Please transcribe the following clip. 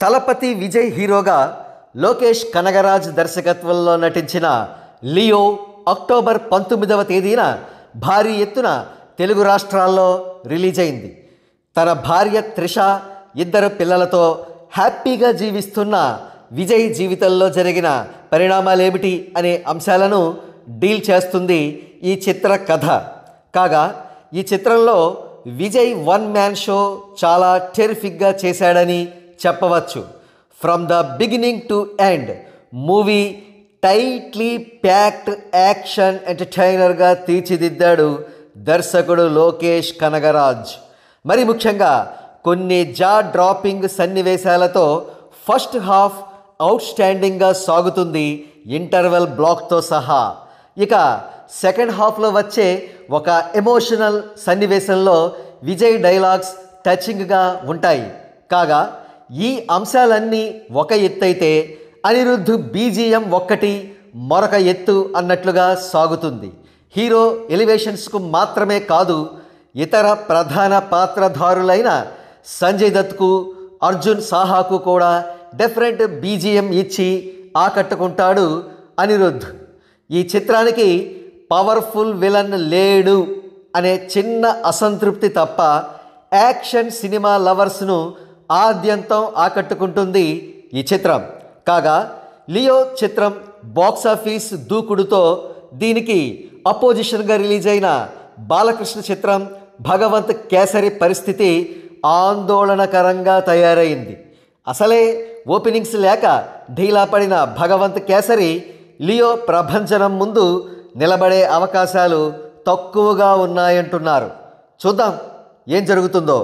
తలపతి విజయ్ హీరోగా లోకేష్ కనగరాజ్ దర్శకత్వంలో నటించిన లియో అక్టోబర్ పంతొమ్మిదవ తేదీన భారీ ఎత్తున తెలుగు రాష్ట్రాల్లో రిలీజ్ అయింది తన భార్య త్రిష ఇద్దరు పిల్లలతో హ్యాపీగా జీవిస్తున్న విజయ్ జీవితంలో జరిగిన పరిణామాలేమిటి అనే అంశాలను డీల్ చేస్తుంది ఈ చిత్ర కథ. కాగా ఈ చిత్రంలో విజయ్ వన్ మ్యాన్ షో చాలా టెరిఫిక్గా చేశాడని చెప్పవచ్చు. From the beginning to end movie tightly packed action ఎంటర్టైనర్గా తీర్చిదిద్దాడు దర్శకుడు లోకేష్ కనగరాజ్. మరి ముఖ్యంగా కొన్ని జా డ్రాపింగ్ సన్నివేశాలతో ఫస్ట్ హాఫ్ అవుట్ స్టాండింగ్గా సాగుతుంది ఇంటర్వెల్ బ్లాక్తో సహా. ఇక సెకండ్ హాఫ్లో వచ్చే ఒక ఎమోషనల్ సన్నివేశంలో విజయ్ డైలాగ్స్ టచింగ్గా ఉంటాయి. కాగా ఈ అంశాలన్నీ ఒక ఎత్తైతే అనిరుద్ధ్ బీజిఎం ఒక్కటి మరొక ఎత్తు అన్నట్లుగా సాగుతుంది. హీరో ఎలివేషన్స్కు మాత్రమే కాదు ఇతర ప్రధాన పాత్రధారులైన సంజయ్ దత్కు అర్జున్ సాహాకు కూడా డిఫరెంట్ బీజిఎం ఇచ్చి ఆకట్టుకుంటాడు అనిరుద్ధ్. ఈ చిత్రానికి పవర్ఫుల్ విలన్ లేడు అనే చిన్న అసంతృప్తి తప్ప యాక్షన్ సినిమా లవర్స్ను ఆద్యంతం ఆకట్టుకుంటుంది ఈ చిత్రం. కాగా లియో చిత్రం బాక్సాఫీస్ దూకుడుతో దీనికి అపోజిషన్గా రిలీజ్ అయిన బాలకృష్ణ చిత్రం భగవంత్ కేసరి పరిస్థితి ఆందోళనకరంగా తయారైంది. అసలే ఓపెనింగ్స్ లేక ఢీలా పడిన భగవంత్ కేసరి లియో ప్రభంజనం ముందు నిలబడే అవకాశాలు తక్కువగా ఉన్నాయంటున్నారు. చూద్దాం ఏం జరుగుతుందో.